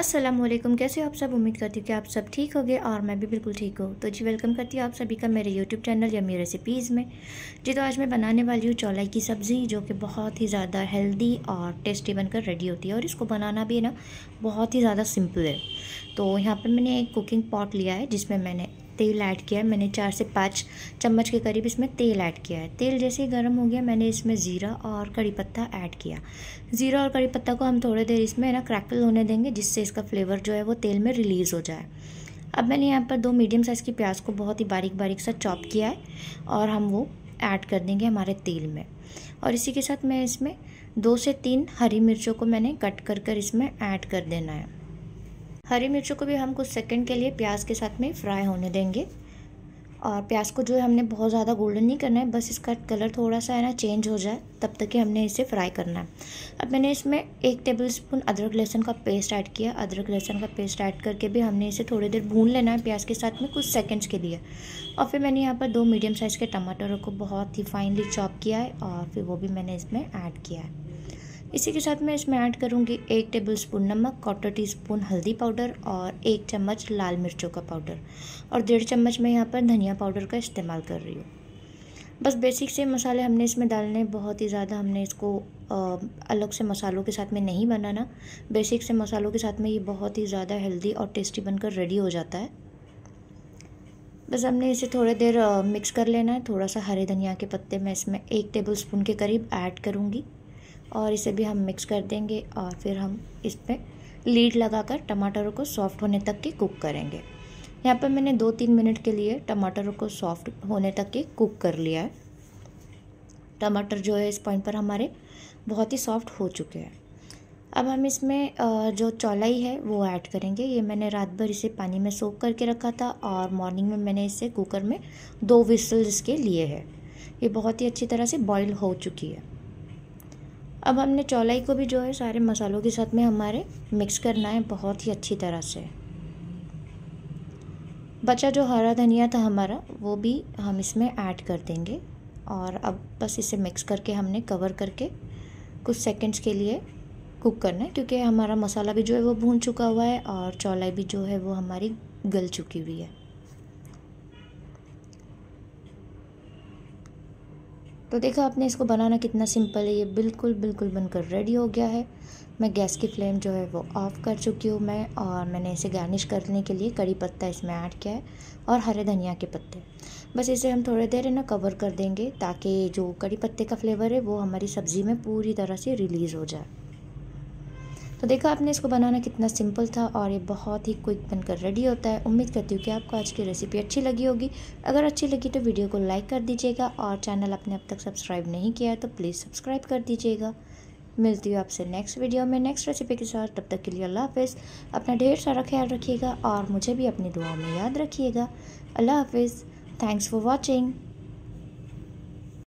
असलम कैसे हो आप सब? उम्मीद करती हूँ कि आप सब ठीक होंगे और मैं भी बिल्कुल ठीक हूँ। तो जी वेलकम करती हूँ आप सभी का मेरे यूट्यूब चैनल या मेरी रेसिपीज़ में। जी तो आज मैं बनाने वाली हूँ चौलाई की सब्ज़ी, जो कि बहुत ही ज़्यादा हेल्दी और टेस्टी बनकर रेडी होती है। और इसको बनाना भी ना, बहुत ही ज़्यादा सिंपल है। तो यहाँ पर मैंने एक कुकिंग पॉट लिया है, जिसमें मैंने तेल ऐड किया है। मैंने चार से पाँच चम्मच के करीब इसमें तेल ऐड किया है। तेल जैसे ही गर्म हो गया, मैंने इसमें ज़ीरा और कड़ी पत्ता ऐड किया। ज़ीरा और कड़ी पत्ता को हम थोड़ी देर इसमें ना क्रैकल होने देंगे, जिससे इसका फ्लेवर जो है वो तेल में रिलीज़ हो जाए। अब मैंने यहाँ पर दो मीडियम साइज़ की प्याज को बहुत ही बारीक बारीक सा चॉप किया है और हम वो ऐड कर देंगे हमारे तेल में। और इसी के साथ मैं इसमें दो से तीन हरी मिर्चों को मैंने कट कर कर इसमें ऐड कर देना है। हरी मिर्चों को भी हम कुछ सेकंड के लिए प्याज के साथ में फ्राई होने देंगे। और प्याज को जो है हमने बहुत ज़्यादा गोल्डन नहीं करना है, बस इसका कलर थोड़ा सा है ना चेंज हो जाए, तब तक कि हमने इसे फ्राई करना है। अब मैंने इसमें एक टेबल स्पून अदरक लहसुन का पेस्ट ऐड किया। अदरक लहसुन का पेस्ट ऐड करके भी हमने इसे थोड़ी देर भून लेना है प्याज के साथ में कुछ सेकेंड्स के लिए। और फिर मैंने यहाँ पर दो मीडियम साइज़ के टमाटरों को बहुत ही फाइनली चॉप किया है और फिर वो भी मैंने इसमें ऐड किया है। इसी के साथ मैं इसमें ऐड करूँगी एक टेबल स्पून नमक क्वार्टर टी स्पून हल्दी पाउडर और एक चम्मच लाल मिर्चों का पाउडर और डेढ़ चम्मच मैं यहाँ पर धनिया पाउडर का इस्तेमाल कर रही हूँ। बस बेसिक से मसाले हमने इसमें डालने बहुत ही ज़्यादा हमने इसको आ, अलग से मसालों के साथ में नहीं बनाना। बेसिक से मसालों के साथ में ये बहुत ही ज़्यादा हेल्दी और टेस्टी बनकर रेडी हो जाता है। बस हमने इसे थोड़ी देर मिक्स कर लेना है। थोड़ा सा हरे धनिया के पत्ते मैं इसमें एक टेबल स्पून के करीब ऐड करूँगी। और इसे भी हम मिक्स कर देंगे और फिर हम इस पर लीड लगाकर टमाटरों को सॉफ्ट होने तक के कुक करेंगे। यहाँ पर मैंने दो तीन मिनट के लिए टमाटरों को सॉफ्ट होने तक के कुक कर लिया है। टमाटर जो है इस पॉइंट पर हमारे बहुत ही सॉफ्ट हो चुके हैं। अब हम इसमें जो चौलाई है वो ऐड करेंगे। ये मैंने रात भर इसे पानी में सोख करके रखा था और मॉर्निंग में मैंने इसे कुकर में दो विसल इसके लिए है। ये बहुत ही अच्छी तरह से बॉईल हो चुकी है। अब हमने चौलाई को भी जो है सारे मसालों के साथ में हमारे मिक्स करना है बहुत ही अच्छी तरह से। बचा जो हरा धनिया था हमारा, वो भी हम इसमें ऐड कर देंगे और अब बस इसे मिक्स करके हमने कवर करके कुछ सेकंड्स के लिए कुक करना है क्योंकि हमारा मसाला भी जो है वो भून चुका हुआ है और चौलाई भी जो है वो हमारी गल चुकी हुई है। तो देखा आपने इसको बनाना कितना सिंपल है, ये बिल्कुल बिल्कुल बनकर रेडी हो गया है। मैं गैस की फ्लेम जो है वो ऑफ़ कर चुकी हूँ मैं और मैंने इसे गार्निश करने के लिए कड़ी पत्ता इसमें ऐड किया है और हरे धनिया के पत्ते। बस इसे हम थोड़ी देर है ना कवर कर देंगे ताकि जो कड़ी पत्ते का फ्लेवर है वो हमारी सब्ज़ी में पूरी तरह से रिलीज़ हो जाए। तो देखा आपने इसको बनाना कितना सिंपल था और ये बहुत ही क्विक बनकर रेडी होता है। उम्मीद करती हूँ कि आपको आज की रेसिपी अच्छी लगी होगी। अगर अच्छी लगी तो वीडियो को लाइक कर दीजिएगा और चैनल आपने अब तक सब्सक्राइब नहीं किया है तो प्लीज़ सब्सक्राइब कर दीजिएगा। मिलती हूँ आपसे नेक्स्ट वीडियो में नेक्स्ट रेसिपी के साथ। तब तक के लिए अल्लाह हाफिज़। अपना ढेर सारा ख्याल रखिएगा और मुझे भी अपनी दुआओं में याद रखिएगा। अल्लाह हाफिज़। Thanks for watching